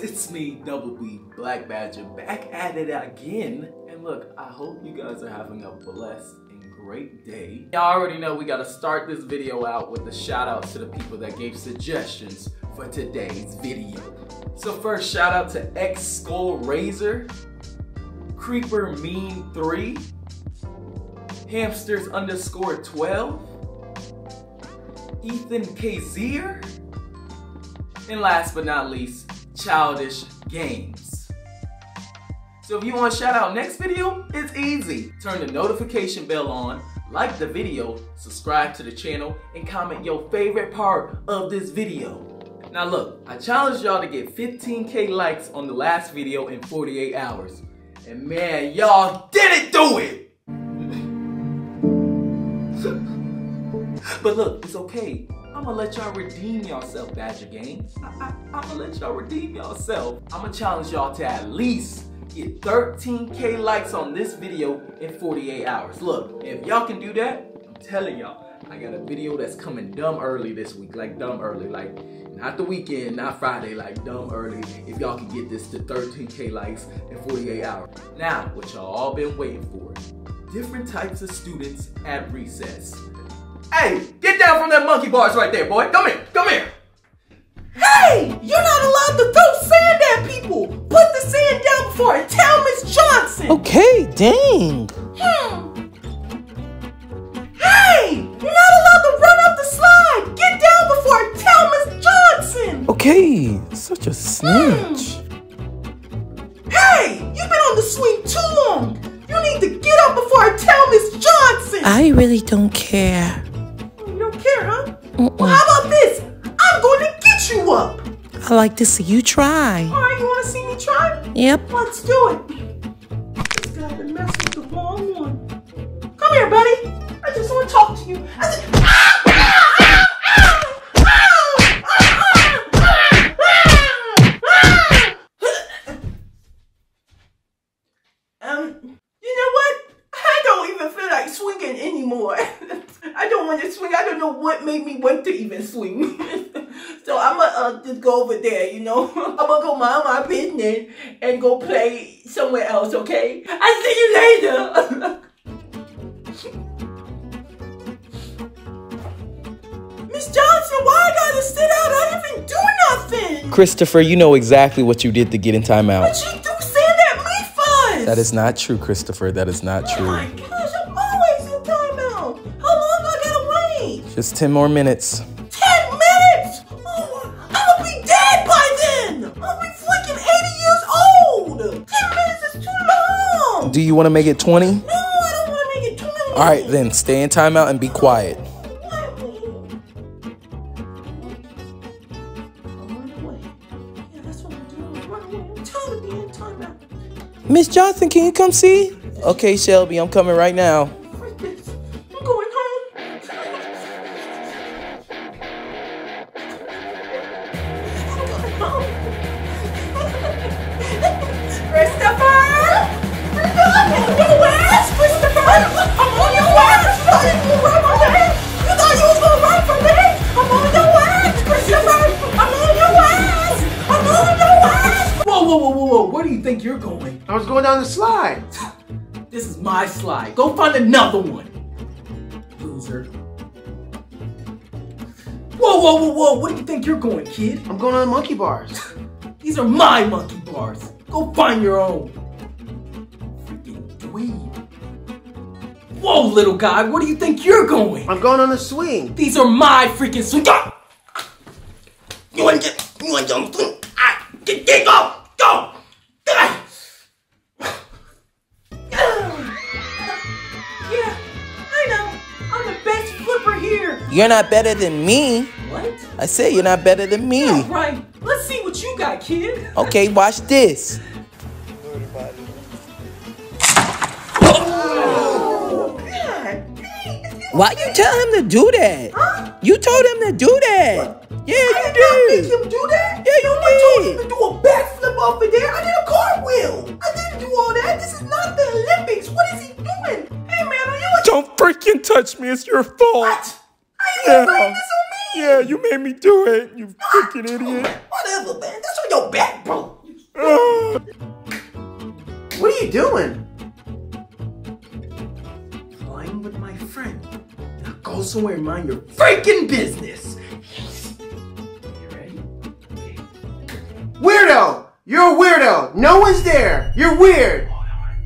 it's me, Double B, Black Badger, back at it again. And look, I hope you guys are having a blessed and great day. Y'all already know we gotta start this video out with a shout out to the people that gave suggestions for today's video. So first, shout out to X Skull Razor, Creeper Mean 3, Hamsters underscore 12, Ethan Kazier, and last but not least, Childish Games. So if you want a shout out next video, it's easy. Turn the notification bell on, like the video, subscribe to the channel, and comment your favorite part of this video. Now look, I challenged y'all to get 15k likes on the last video in 48 hours. And man, y'all didn't do it! but look, it's okay. I'm gonna let y'all redeem yourself, Badger Gang. I, am gonna let y'all redeem yourself. I'm gonna challenge y'all to at least get 13k likes on this video in 48 hours. Look, if y'all can do that, I'm telling y'all, I got a video that's coming dumb early this week, like dumb early, like not the weekend, not Friday, like dumb early. If y'all can get this to 13k likes in 48 hours. Now, what y'all all been waiting for, different types of students at recess. Hey, get down from that monkey bars right there, boy. Come here, come here. Hey, you're not allowed to throw sand at people. Put the sand down before I tell Miss Johnson. Okay, dang. Hmm. Hey, you're not allowed to run up the slide. Get down before I tell Miss Johnson. Okay, such a snitch. Hmm. Hey, you've been on the swing too long. You need to get up before I tell Miss Johnson. I really don't care. I like to see you try. All right, you want to see me try? Yep. Let's do it. This guy with the wrong one. Come here, buddy. I just want to talk to you. I said, um, you know what? I don't even feel like swinging anymore. I don't want to swing. I don't know what made me want to even swing. so I'm gonna uh, over there, you know. I'm gonna go mind my business and go play somewhere else, okay? I'll see you later. Miss Johnson, why I gotta sit out? I didn't even do nothing. Christopher, you know exactly what you did to get in timeout. But you threw sand at me first. That is not true, Christopher. That is not oh true. Oh my gosh, I'm always in timeout. How long do I gotta wait? Just 10 more minutes? Do you want to make it 20? No, I don't want to make it 20. All right, then stay in timeout and be quiet. Miss Johnson, can you come see? Okay, Shelby, I'm coming right now. Down the slide. This is my slide. Go find another one. Loser. Whoa, whoa, whoa, whoa. Where do you think you're going, kid? I'm going on the monkey bars. These are my monkey bars. Go find your own. Freaking dweeb. Whoa, little guy. Where do you think you're going? I'm going on a swing. These are my freaking swing. You want to get, you want to? Ah, get, get, go, go. You're not better than me. What? I say you're not better than me. Yeah, right. Let's see what you got, kid. Okay, watch this. Oh, Why you tell him to do that? Huh? You told him to do that. Yeah, you I did not make him do that. Yeah, you Nobody told him to do a backflip off of there. I did a cartwheel. I didn't do all that. This is not the Olympics. What is he doing? Hey, man, are you a... Don't freaking touch me. It's your fault. What? How you gonna blame this on me? Yeah, you made me do it, you freaking idiot. Whatever, man. That's on your back, bro. What are you doing? Playing with my friend. Now go somewhere and mind your freaking business. You ready? Okay. Weirdo! You're a weirdo! No one's there! You're weird! Hold on.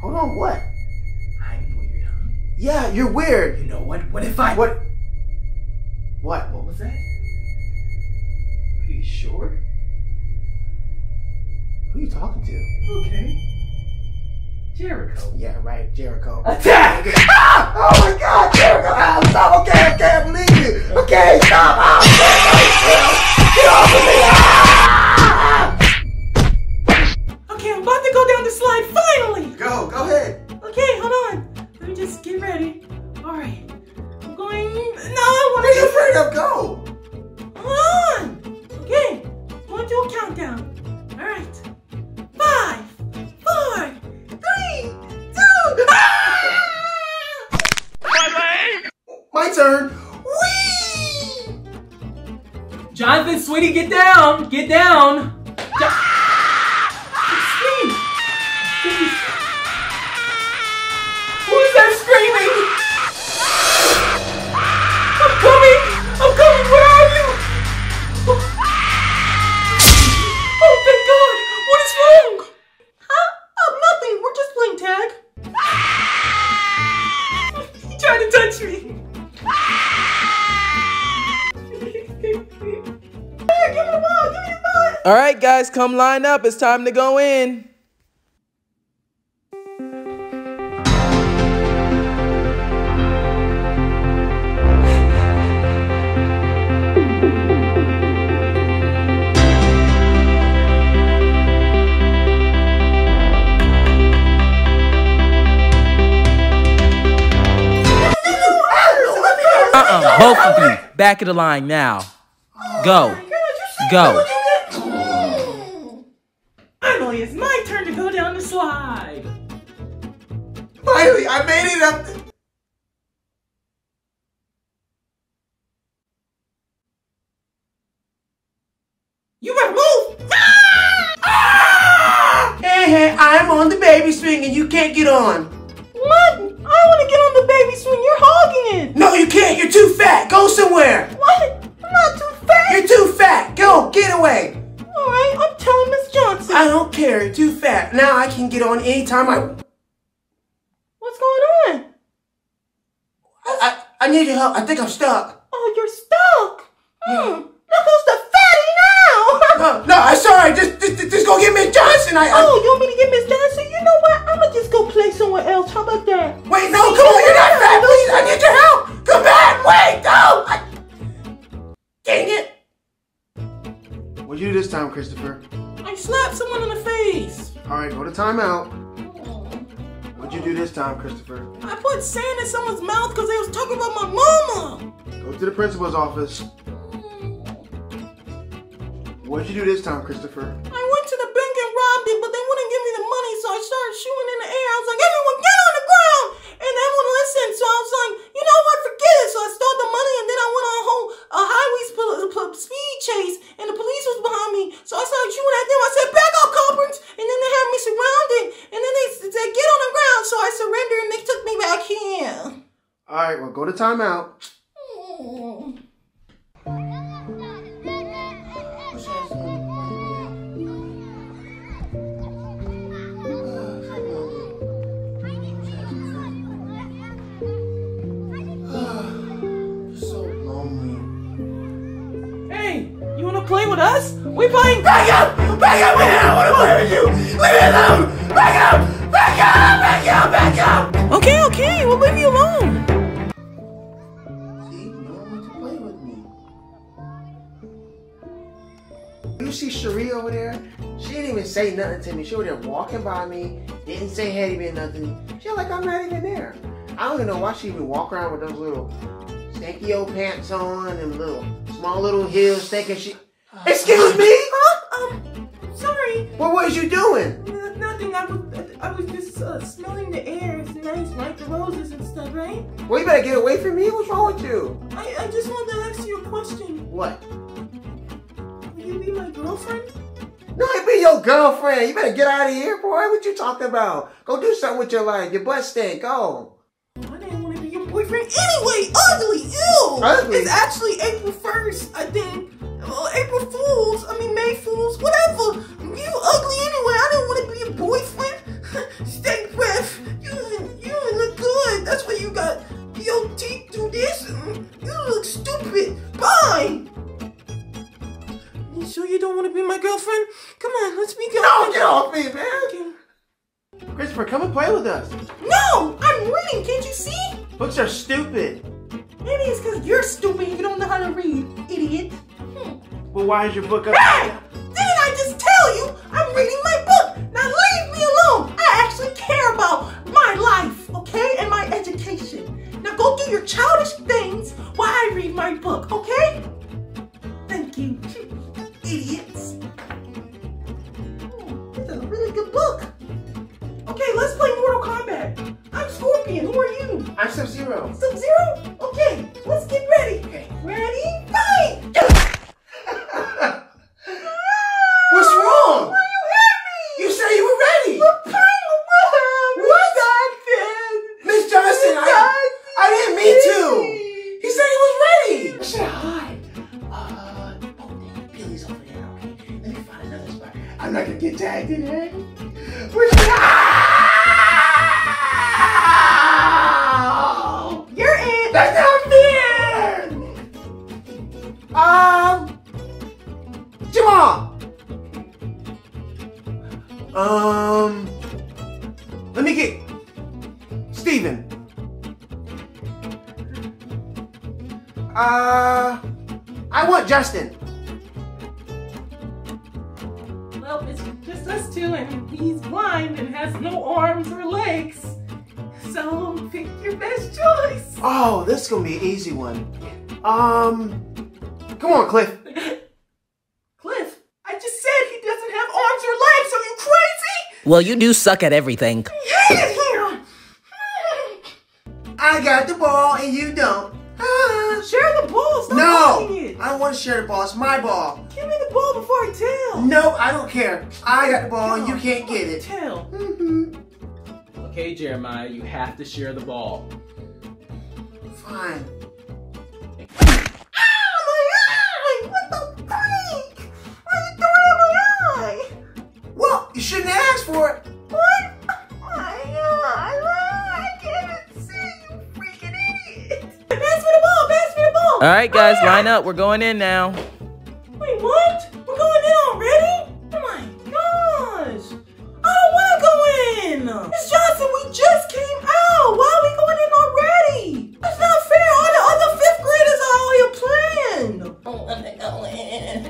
Hold on, what? I'm weird, huh? Yeah, you're weird. What? If I. What? What? What was that? Are you sure? Who are you talking to? Okay. Jericho. Yeah, right, Jericho. Attack! Ah! Oh my god, Jericho! Ah, stop! Okay, okay, I believe you! Okay, stop! Ah, Get down! Get down! All right, guys, come line up. It's time to go in. Uh-uh, both of you. Back of the line now. Go. Go. Finally, it's my turn to go down the slide. Finally, I made it up. You better move. Ah! Hey, hey, I'm on the baby swing and you can't get on. What? I want to get on the baby swing. You're hogging it. No, you can't. You're too fat. Go somewhere. What? I'm not too fat. You're too fat. Go, get away. I don't care. Too fat. Now I can get on anytime I. What's going on? I, I, I need your help. I think I'm stuck. Oh, you're stuck. Hmm. Look who's the fatty now. No, no, I'm sorry. Just, just, just go get Miss Johnson. I, I oh, you want me to get Miss Johnson? You know what? I'm gonna just go play somewhere else. How about that? wait. No, come on. You're not fat. Please, I need your help. Come back. Wait. No. I, dang it. What'd you do this time, Christopher? I slapped someone in the face. All right, go to timeout. Oh. What'd you do this time, Christopher? I put sand in someone's mouth because they was talking about my mama. Go to the principal's office. Oh. What'd you do this time, Christopher? I went to the bank and robbed it, but they wouldn't give me the money, so I started shooting in the air. I was like, everyone get on the ground! And they wouldn't listen, so I was like, you know what, forget it. So I stole the money, and then I went on a whole a highway sp- p- speed chase, and the police was behind me. So I started shooting at them. I said, back up, culprits! And then they had me surrounded, and then they said, get on the ground. So I surrendered, and they took me back here. All right, well, go to timeout. so. Hey, you wanna play with us? We playing. Back up! Back up, man! I don't want to play with you! Leave me alone! You see Cherie over there? She didn't even say nothing to me. She was there walking by me, didn't say hey to me nothing. She like I'm not even there. I don't even know why she even walk around with those little stinky old pants on and little small little heels thinking she. Excuse me? Huh? Um, sorry. What was you doing? Nothing. I was, I was just uh, smelling the air. It's nice, right? The roses and stuff, right? Well, you better get away from me. What's wrong with you? I, I just wanted to ask you a question. What? Girlfriend? No, it be your girlfriend. You better get out of here, boy. What you talking about? Go do something with your life. Your butt stink. Go. I didn't want to be your boyfriend anyway. Ugly, ew. Ugly? It's actually April 1st, I think. April Fools. I mean, May Fools. Whatever. You ugly anyway. I didn't want to be your boyfriend. Stay with. You, you don't look good. That's why you got your teeth do this. Mm, you look stupid. Bye. You sure you don't want to be my girlfriend? Come on, let's be No, get off me, man. Okay. Christopher, come and play with us. No, I'm reading. Can't you see? Books are stupid. Maybe it's because you're stupid. You don't know how to read, idiot. Hmm. Well, why is your book up? Hey! Didn't I just tell you I'm reading my book? Now leave me alone. I actually care about my life, okay, and my education. Now go do your childish things while I read my book, okay? Thank you, I'm Sub Zero. Sub Zero? Okay, let's get ready. Okay. Ready? Fight! What's wrong? Why you hit me? You said you were ready. What kind of mother? What? Johnson. Miss Johnson, I, I didn't mean to. He said he was ready. I said hi. Uh, oh, Billy's over there. Okay, let me find another spot. I'm not gonna get tagged in. I want Justin. Well, it's just us two, and he's blind and has no arms or legs. So pick your best choice. Oh, this is gonna be an easy one. Um, come on, Cliff. Cliff, I just said he doesn't have arms or legs. Are you crazy? Well, you do suck at everything. I hate it here. I got the ball and you don't. Ah. Share the ball. Stop No, holding it. I don't want to share the ball. It's my ball. Give me the ball before I tell. No, I don't care. I got the ball and you can't get it. Tell. Mhm. Okay, Jeremiah, you have to share the ball. Fine. Ah, my eye! What the All right, guys, Hurry line up. We're going in now. Wait, what? We're going in already? Oh my gosh! I don't want to go in! Miss Johnson, we just came out! Why are we going in already? That's not fair! All the other fifth graders are out here playing! I want to go in.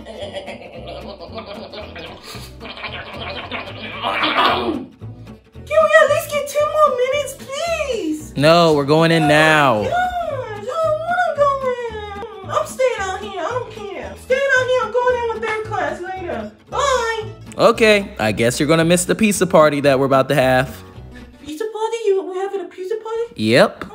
Can we at least get 10 more minutes, please? No, we're going in now. Okay, I guess you're gonna miss the pizza party that we're about to have. Pizza party? You we're having a pizza party? Yep.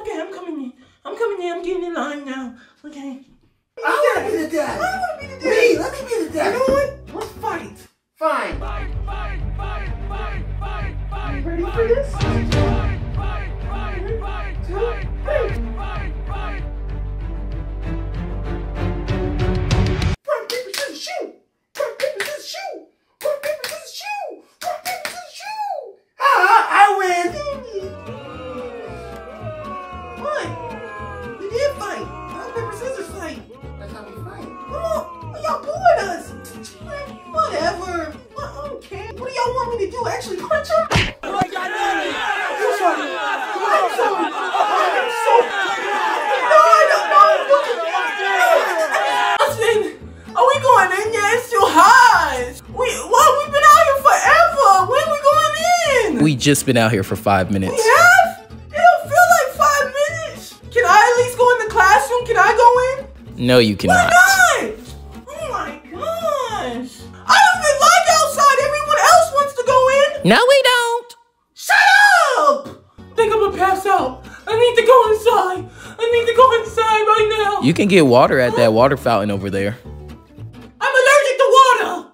We just been out here for five We minutes. have? It don't feel like five minutes. Can I at least go in the classroom? Can I go in? No, you Why cannot. not? Oh my gosh. I don't even like outside. Everyone else wants to go in. No, we don't. Shut up! I think I'm gonna pass out. I need to go inside. I need to go inside right now. You can get water at that water fountain over there. I'm allergic to water.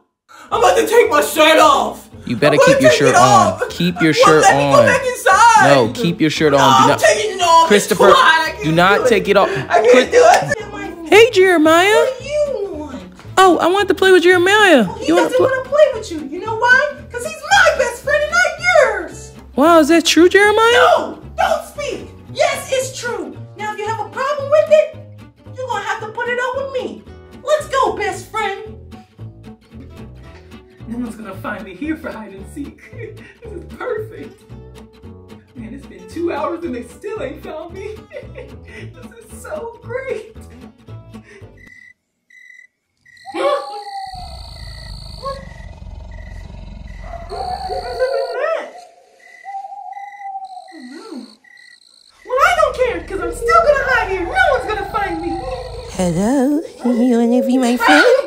I'm about to take my shirt off. You better keep your shirt on. Keep your shirt let me go on. No, keep your shirt on. No, Do I'm not- taking it off. Christopher, too hot. I can't do not it. take it off. I can't do it. Hey, Jeremiah. What do you want? Oh, I want to play with Jeremiah. He You want to doesn't want to play with you. You know why? Because he's my best friend and not yours. Wow, is that true, Jeremiah? No, don't speak. Yes, it's true. Now, if you have a problem with it, you're going to have to put it up with me. Let's go, best friend. No one's gonna find me here for hide and seek. this is perfect. Man, it's been two hours and they still ain't found me. this is so great. Well, I don't care because I'm still going to hide here. No one's going to find me. Hello, you wanna be my friend?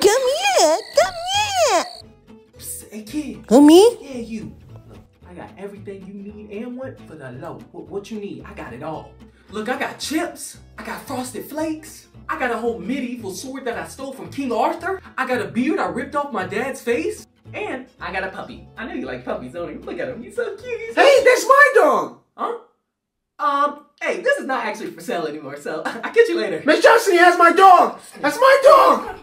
Here. yeah you. Look, I got everything you need and want for the low. What, what you need, I got it all. Look, I got chips. I got frosted flakes. I got a whole medieval sword that I stole from King Arthur. I got a beard I ripped off my dad's face. And I got a puppy. I know you like puppies, don't you? Look at him. He's so cute. He's so Hey, that's my dog. Huh? Um, hey, this is not actually for sale anymore, so I'll catch you later. Miss Johnson has my dog. That's my dog.